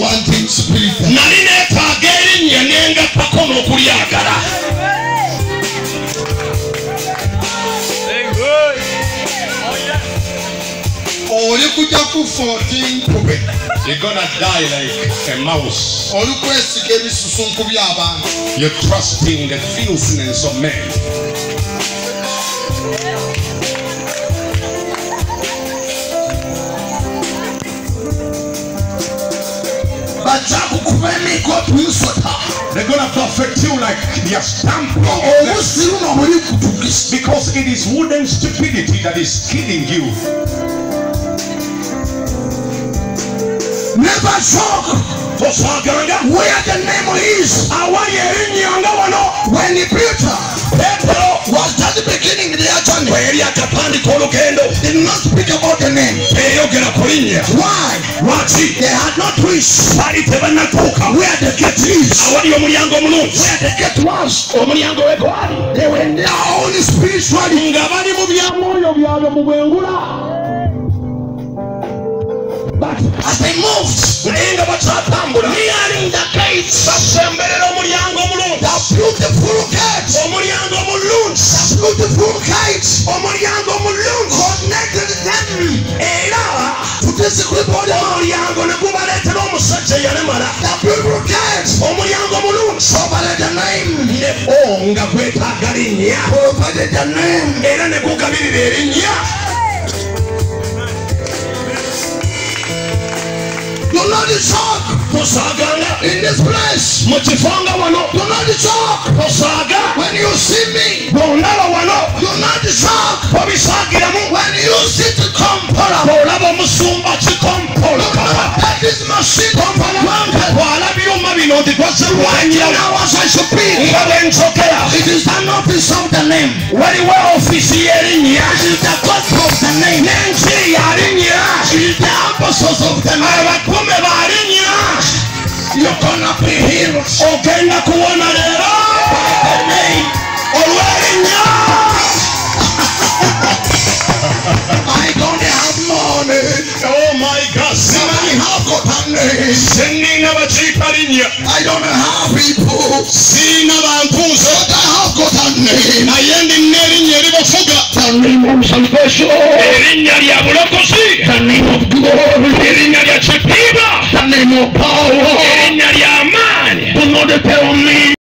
wanting spirit. nali neetaaga erinnya nengattako n'okulyagala oli kujja kufa oti nkube You're gonna die like a mouse. oli kwesiga ebisusunku by'abantu You're trusting the filthiness of men. Bajja kukuba emikotu nsota They're gonna perfect you like they are obusiru Because it is wooden stupidity that is killing you. never tosaaganga where the name is. Awali erinnya nga wano when peter peetero was just beginning their bwe yali akatandika did not speak about the name. Teyogera ku linnya. Why? Lwaki they had not reached bali tebannatuuka where the gate is awali omulyango omulungi where the gate was omulyango we they were in their own spiritually. Nga bali mu byamwoyo byabwe mu bwengula. But as they moved naye nga bakyatambula. nearing the gates. Basemberera omulyango omusajja eyalemala the beautiful gate omulyango omulungi provided the name ne o nga gwetaaga linnya provided the name era ne erinnya do not tosaaganga in this place mu kifo nga wano do not tosaaga when you see me wano. do not when twala byuma bino nti twazirwanyirawo now as I speak nga bwe nsokera it is an office of the name. Waliwo ofiisi y'erinnya it is linnya I don't have people siina bantu nze but I have got a name naye ndina erinnya eribafuga the name of salvation erinnya lya bulokozi the name of glory. Erinnya